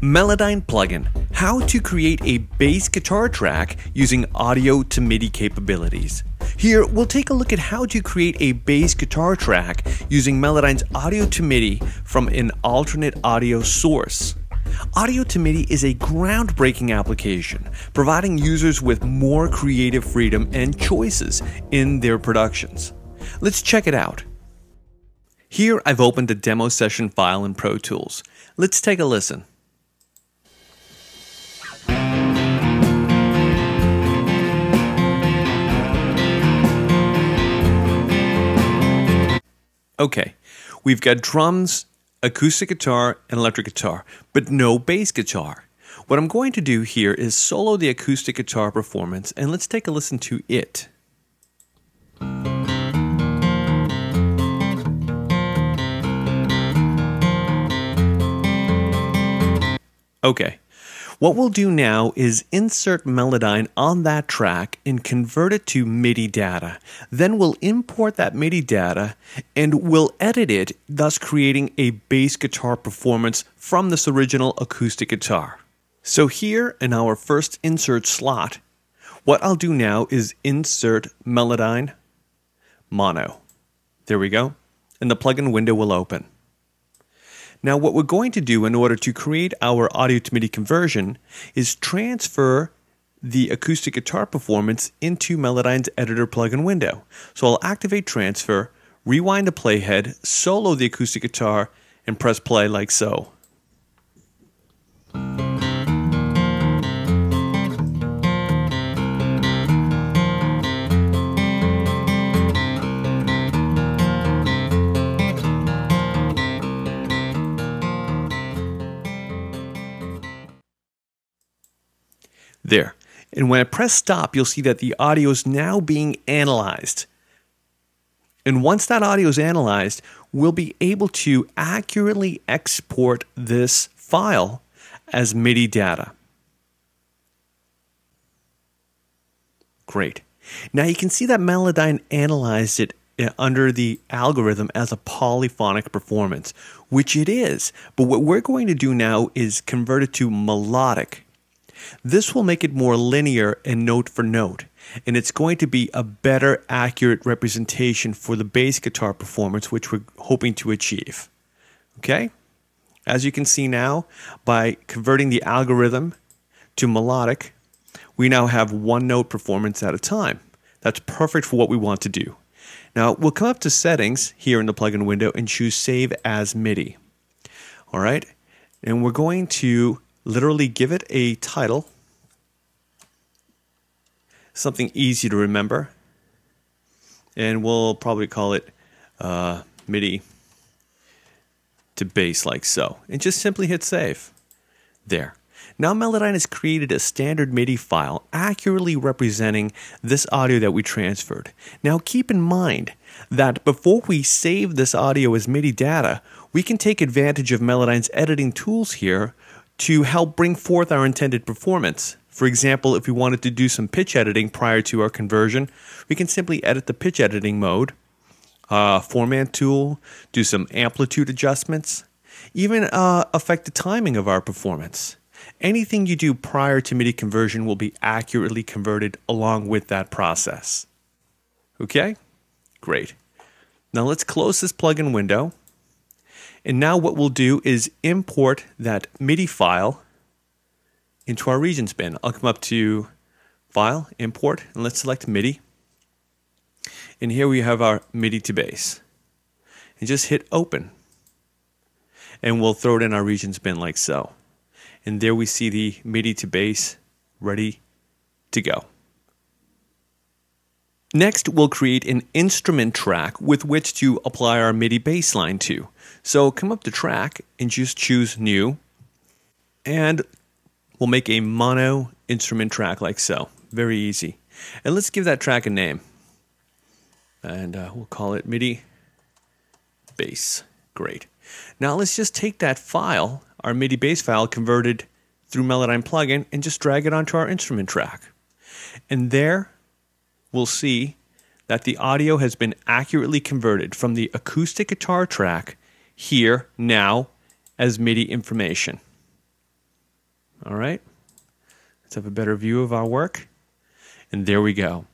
Melodyne plugin How to create a bass guitar track using audio to MIDI capabilities. Here, we'll take a look at how to create a bass guitar track using Melodyne's audio to MIDI from an alternate audio source. Audio to MIDI is a groundbreaking application, providing users with more creative freedom and choices in their productions. Let's check it out. Here, I've opened a demo session file in Pro Tools. Let's take a listen. Okay, we've got drums, acoustic guitar, and electric guitar, but no bass guitar. What I'm going to do here is solo the acoustic guitar performance, and let's take a listen to it. Okay, what we'll do now is insert Melodyne on that track and convert it to MIDI data. Then we'll import that MIDI data and we'll edit it, thus creating a bass guitar performance from this original acoustic guitar. So here in our first insert slot, what I'll do now is insert Melodyne mono. There we go. And the plugin window will open. Now, what we're going to do in order to create our audio to MIDI conversion is transfer the acoustic guitar performance into Melodyne's editor plugin window. So I'll activate transfer, rewind the playhead, solo the acoustic guitar, and press play like so. There. And when I press stop, you'll see that the audio is now being analyzed. And once that audio is analyzed, we'll be able to accurately export this file as MIDI data. Great. Now you can see that Melodyne analyzed it uh, under the algorithm as a polyphonic performance, which it is. But what we're going to do now is convert it to melodic this will make it more linear and note for note, and it's going to be a better accurate representation for the bass guitar performance, which we're hoping to achieve. Okay? As you can see now, by converting the algorithm to melodic, we now have one note performance at a time. That's perfect for what we want to do. Now, we'll come up to settings here in the plugin window and choose save as MIDI. All right? And we're going to literally give it a title, something easy to remember, and we'll probably call it uh, MIDI to bass like so, and just simply hit save. There. Now Melodyne has created a standard MIDI file accurately representing this audio that we transferred. Now keep in mind that before we save this audio as MIDI data, we can take advantage of Melodyne's editing tools here to help bring forth our intended performance. For example, if we wanted to do some pitch editing prior to our conversion, we can simply edit the pitch editing mode, uh, formant tool, do some amplitude adjustments, even uh, affect the timing of our performance. Anything you do prior to MIDI conversion will be accurately converted along with that process. Okay? Great. Now let's close this plugin window and now what we'll do is import that MIDI file into our Regions bin. I'll come up to File, Import, and let's select MIDI. And here we have our MIDI to bass. And just hit Open. And we'll throw it in our Regions bin like so. And there we see the MIDI to bass ready to go. Next, we'll create an instrument track with which to apply our MIDI bass line to. So come up to track and just choose new. And we'll make a mono instrument track like so. Very easy. And let's give that track a name. And uh, we'll call it MIDI bass. Great. Now let's just take that file, our MIDI bass file converted through Melodyne plugin, and just drag it onto our instrument track. And there we'll see that the audio has been accurately converted from the acoustic guitar track here now as MIDI information. All right. Let's have a better view of our work. And there we go.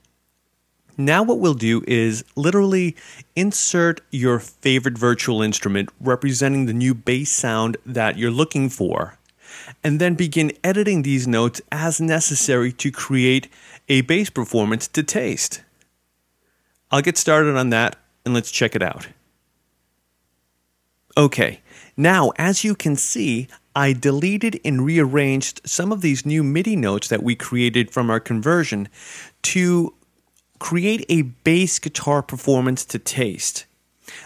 Now, what we'll do is literally insert your favorite virtual instrument representing the new bass sound that you're looking for, and then begin editing these notes as necessary to create a bass performance to taste. I'll get started on that and let's check it out. Okay, now as you can see, I deleted and rearranged some of these new MIDI notes that we created from our conversion to create a bass guitar performance to taste.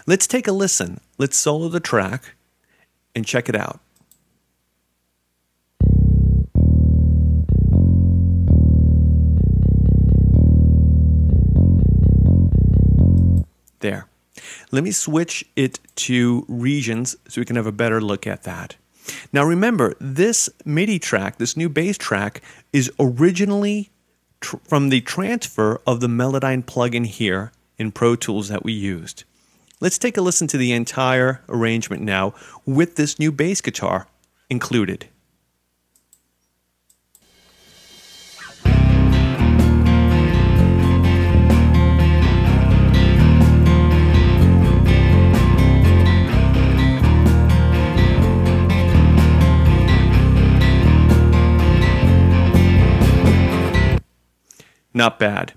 Let's take a listen. Let's solo the track and check it out. There. Let me switch it to regions so we can have a better look at that. Now remember, this MIDI track, this new bass track, is originally tr- from the transfer of the Melodyne plugin here in Pro Tools that we used. Let's take a listen to the entire arrangement now with this new bass guitar included. Not bad.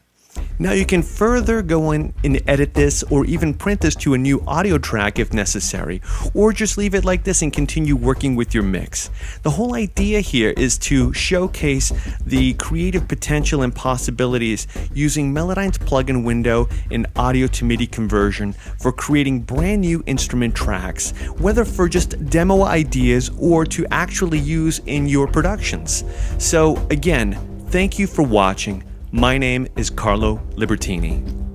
Now you can further go in and edit this or even print this to a new audio track if necessary, or just leave it like this and continue working with your mix. The whole idea here is to showcase the creative potential and possibilities using Melodyne's plugin window and audio to MIDI conversion for creating brand new instrument tracks, whether for just demo ideas or to actually use in your productions. So again, thank you for watching. My name is Carlo Libertini.